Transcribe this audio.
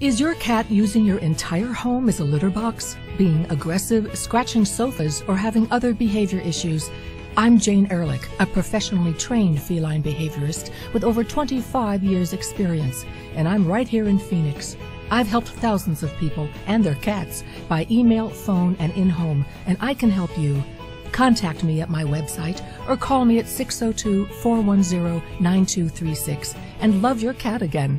Is your cat using your entire home as a litter box, being aggressive, scratching sofas, or having other behavior issues? I'm Jane Ehrlich, a professionally trained feline behaviorist with over 25 years experience, and I'm right here in Phoenix. I've helped thousands of people and their cats by email, phone, and in-home, and I can help you. Contact me at my website or call me at 602 410 9236 and love your cat again.